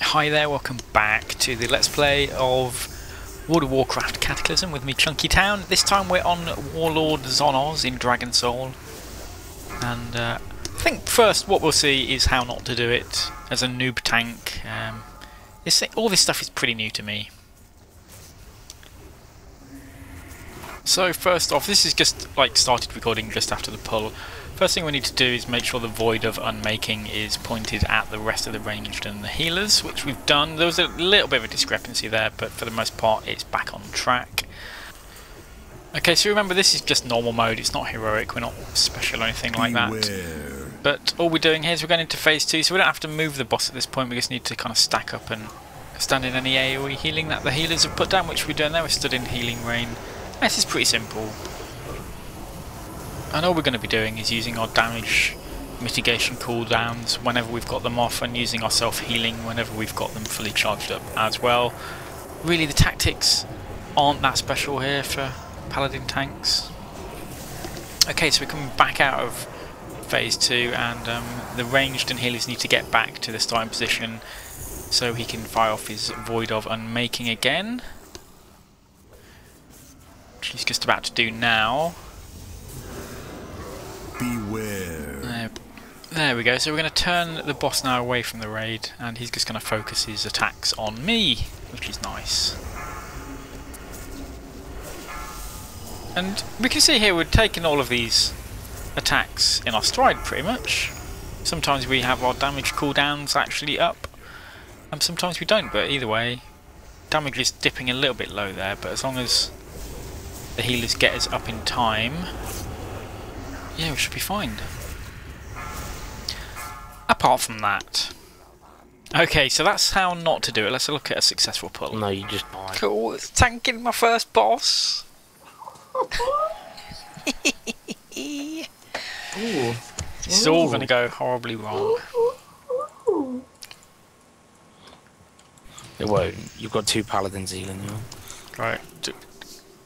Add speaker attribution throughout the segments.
Speaker 1: Hi there, welcome back to the Let's Play of World of Warcraft Cataclysm with me, Chunkytown. This time we're on Warlord Zon'ozz in Dragon Soul. And uh, I think first what we'll see is how not to do it as a noob tank. Um, this, all this stuff is pretty new to me. So first off, this is just like started recording just after the pull. First thing we need to do is make sure the Void of Unmaking is pointed at the rest of the ranged and the healers, which we've done. There was a little bit of a discrepancy there, but for the most part it's back on track. Okay, so remember this is just normal mode, it's not heroic, we're not special or anything like that. But all we're doing here is we're going into phase 2, so we don't have to move the boss at this point, we just need to kind of stack up and stand in any AoE healing that the healers have put down, which we're doing there, we're stood in healing rain. This is pretty simple. And all we're going to be doing is using our damage mitigation cooldowns whenever we've got them off and using our self-healing whenever we've got them fully charged up as well. Really the tactics aren't that special here for paladin tanks. Okay, so we're coming back out of phase 2 and um, the ranged and healers need to get back to the starting position so he can fire off his Void of Unmaking again. Which he's just about to do now. There we go. So we're going to turn the boss now away from the raid, and he's just going to focus his attacks on me, which is nice. And we can see here we're taking all of these attacks in our stride pretty much. Sometimes we have our damage cooldowns actually up, and sometimes we don't, but either way, damage is dipping a little bit low there, but as long as the healers get us up in time, yeah, we should be fine. Apart from that. Okay, so that's how not to do it. Let's look at a successful pull.
Speaker 2: No, you just die.
Speaker 1: Cool, it's tanking my first boss.
Speaker 3: Ooh.
Speaker 1: This is all going to go horribly wrong.
Speaker 2: It won't. You've got two paladins healing you.
Speaker 1: Right, d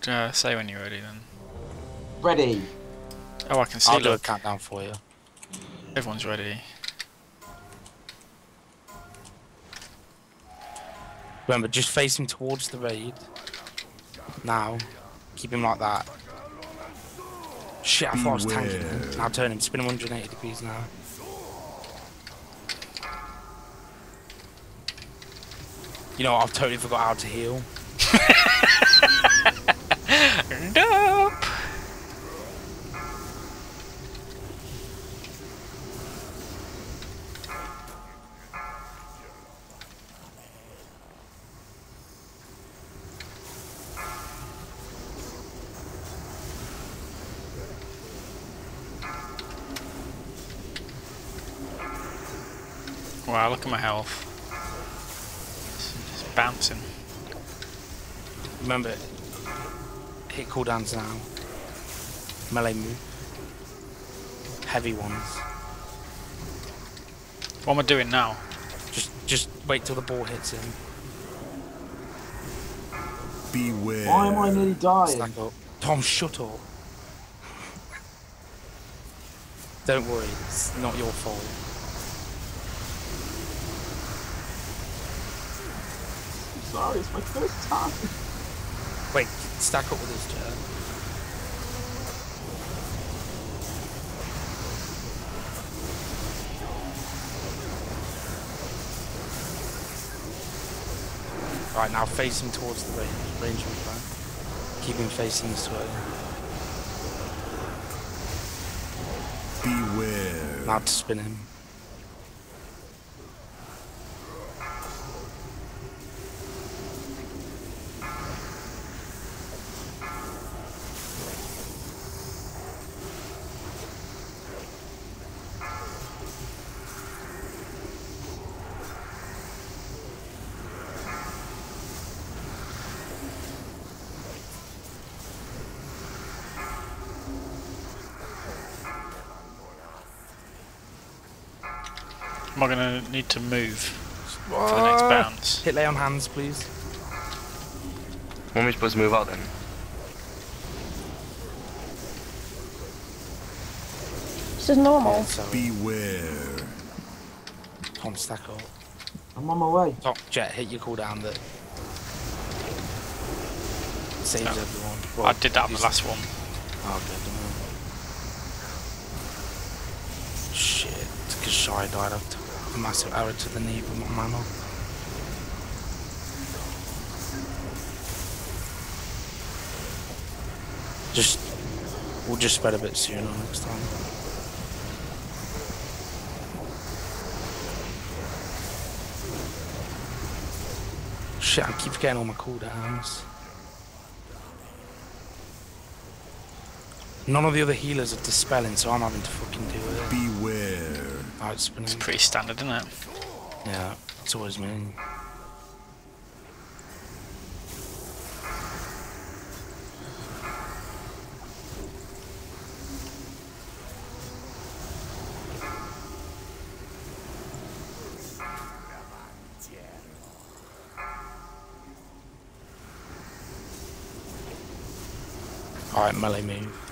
Speaker 1: d uh, say when you're ready then.
Speaker 3: Ready.
Speaker 1: Oh, I can see,
Speaker 2: I'll do a countdown for you.
Speaker 1: everyone's ready.
Speaker 2: Remember, just face him towards the raid. Now. Keep him like that. Shit, I thought I was tanking him. Now turn him, spin him 180 degrees now. You know what, I've totally forgot how to heal.
Speaker 1: Wow, look at my health. It's just bouncing.
Speaker 2: Remember, hit cooldowns now. Melee move. Heavy ones.
Speaker 1: What am I doing now?
Speaker 2: Just just wait till the ball hits him.
Speaker 4: Beware.
Speaker 3: Why am I nearly dying?
Speaker 2: Stack up. Tom, shut up. Don't worry, it's not your fault.
Speaker 3: Sorry, it's my first time.
Speaker 2: Wait, stack up with his turn. Right, now face him towards the range, range of plan. Keep him facing this way.
Speaker 4: Beware.
Speaker 2: Now to spin him.
Speaker 1: Am I going to need to move for the next uh, bounce?
Speaker 2: Hit lay on hands, please.
Speaker 5: When are we supposed to move out then?
Speaker 6: This is normal.
Speaker 4: Beware.
Speaker 2: Tom, stack up.
Speaker 3: I'm on my way.
Speaker 2: Top jet, hit your cooldown that saves
Speaker 1: No.
Speaker 2: everyone.
Speaker 1: I did that on the last one.
Speaker 2: Oh, good. Shit, because Shy died. I took a massive arrow to the knee with my mana. Just, we'll just spread a bit sooner next time. Shit, I keep forgetting all my cooldowns. None of the other healers are dispelling, so I'm having to fucking do it.
Speaker 4: Beware.
Speaker 2: Oh, it's.
Speaker 1: Pretty standard, isn't it?
Speaker 2: Yeah, it's always me. Alright, melee move.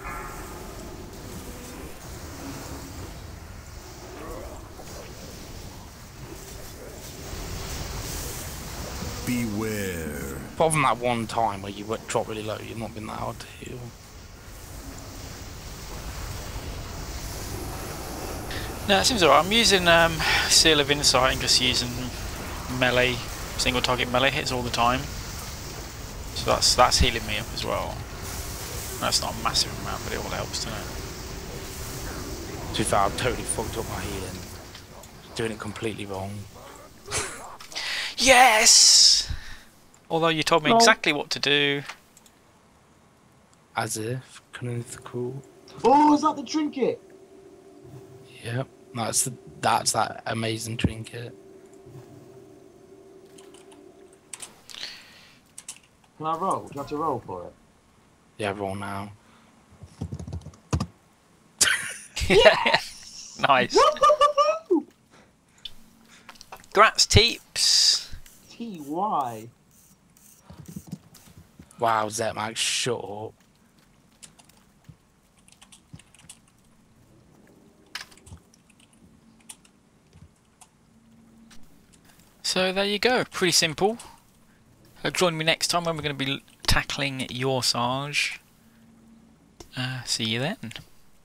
Speaker 4: Beware.
Speaker 2: Apart from that one time where you went- drop really low, you've not been that hard to heal.
Speaker 1: No, it seems alright. I'm using um, Seal of Insight and just using melee, single target melee hits all the time. So that's that's healing me up as well. That's not a massive amount, but it all helps, doesn't it?
Speaker 2: To be fair, I've totally fucked up my healing. Doing it completely wrong.
Speaker 1: Yes! Although you told me
Speaker 3: No.
Speaker 1: exactly what to do.
Speaker 2: As if. Cool.
Speaker 3: Oh, is that the trinket?
Speaker 2: Yep. That's the, that's that amazing trinket.
Speaker 3: Can I roll? Do you have to roll for it?
Speaker 2: Yeah, roll now.
Speaker 1: yes!
Speaker 3: nice.
Speaker 1: Grats Teeps.
Speaker 3: T-Y.
Speaker 2: Wow, Zetmax, shut up.
Speaker 1: So there you go. Pretty simple. Uh, join me next time when we're going to be tackling Yor'sahj. Uh, see you then.